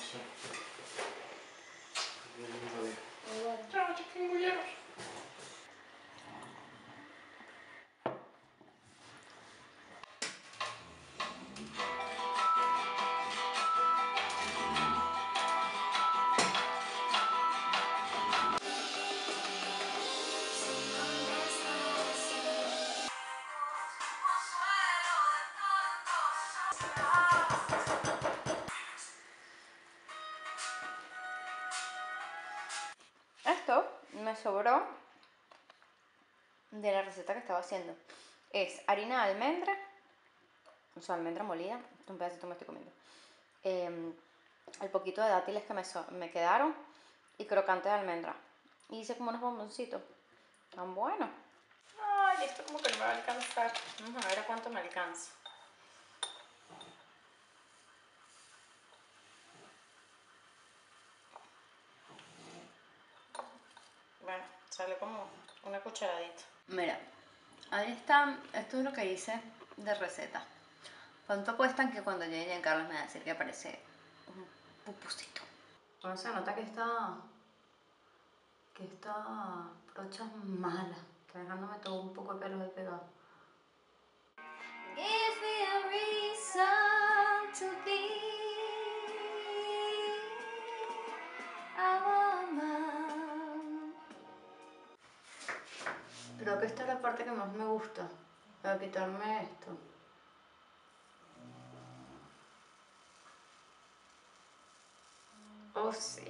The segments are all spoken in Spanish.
function. Sobró de la receta que estaba haciendo. Es harina de almendra, o sea, almendra molida, un pedacito me estoy comiendo. em, el poquito de dátiles que me, so- me quedaron y crocante de almendra. Y hice como unos bomboncitos. Tan buenos. Ay, esto como que no me va a alcanzar. Vamos a ver a cuánto me alcanza. Bueno, sale como una cucharadita. Mira, ahí está, esto es lo que hice de receta. ¿Cuánto cuestan que cuando llegue Carlos me va a decir que parece un pupusito? Entonces se nota que está, que esta brocha es mala, está dejándome todo un poco de pelo ahí pegado. Creo que esta es la parte que más me gusta. Para quitarme esto. Oh, sí.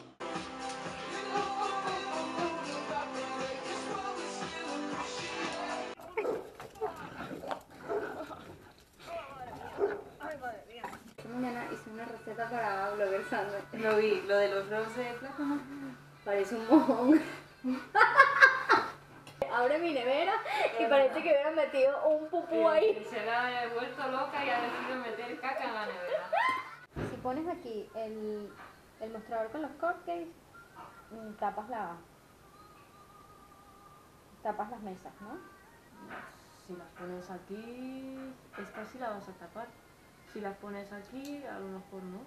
Esta mañana hice una receta para Sandwich. Lo vi, lo de los globos de plátano. Parece un mojón. Abre mi nevera y parece que hubiera metido un pupú ahí. Se la ha vuelto loca y ha decidido meter caca en la nevera. Si pones aquí el, el mostrador con los cupcakes, mm, tapas la tapas las mesas, ¿no? Si las pones aquí, esta sí la vas a tapar. Si las pones aquí, a lo mejor no.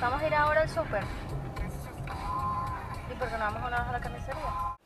Vamos a ir ahora al súper. ¿Y por qué no vamos una vez a la?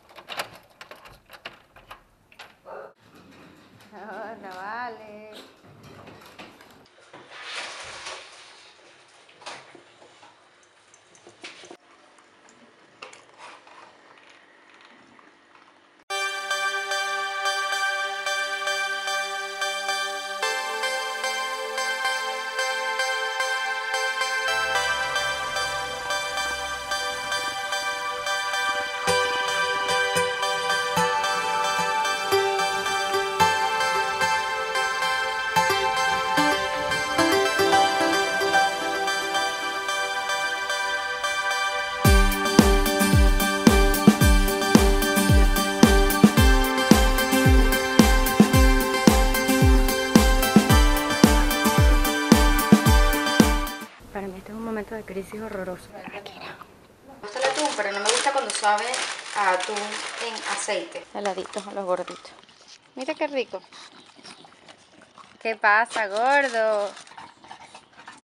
Momento de crisis horroroso. Me gusta el atún, pero no me gusta cuando sabe a atún en aceite. Saladitos a los gorditos. Mira qué rico. ¿Qué pasa, gordo?